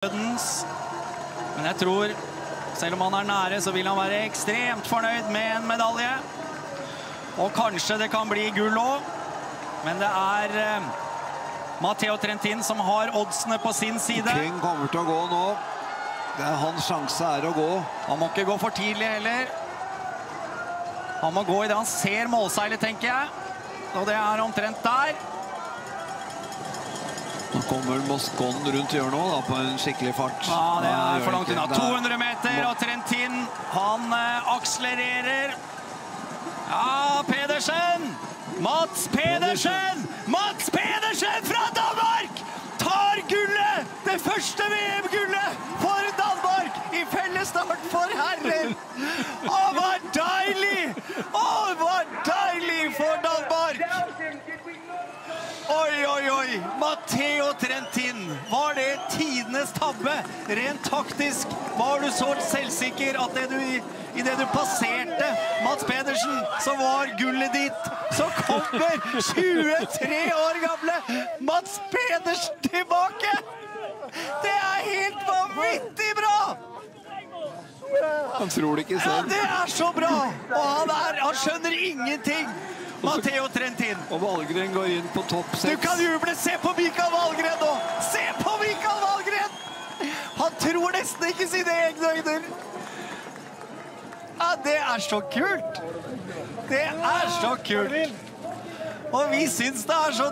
Men jeg tror, selv om han er nære, så vil han være ekstremt fornøyd med en medalje. Og kanskje det kan bli gull òg. Men det er eh, Matteo Trentin som har oddsene på sin side. King kommer til å gå nå. Det er hans sjanse er å gå. Han må ikke gå for tidlig heller. Han må gå i det han ser målseilet, tenker jeg. Og det er omtrent der. Nå kommer Moscon rundt hjørnet da, på en skikkelig fart. Ja, det er for langt unna. Er- 200 meter, og Trentin, han eh, akselererer. Ja, Pedersen! Mats Pedersen! Mats Pedersen fra Danmark! Tar gullet! Det første VM-gullet for Danmark i fellesstart for herrer! Å, hva deilig! Å, hva deilig for Danmark! Oi, oi, oi! Matteo Trentin. Var det tidenes tabbe? Rent taktisk var du så selvsikker at det du, i det du passerte Mats Pedersen, så var gullet ditt. Så kommer 23 år gamle Mats Pedersen tilbake! Det er helt vanvittig bra! Han tror det ikke selv. Ja, det er så bra! Og han, er, han skjønner ingenting. Matteo Trentin. Og Valgren går inn på topp Du kan juble! Se på Mikael Valgren nå! Se på Mikael Valgren! Han tror nesten ikke sine egne øyne. Ja, det er så kult! Det er så kult! Og vi syns det er så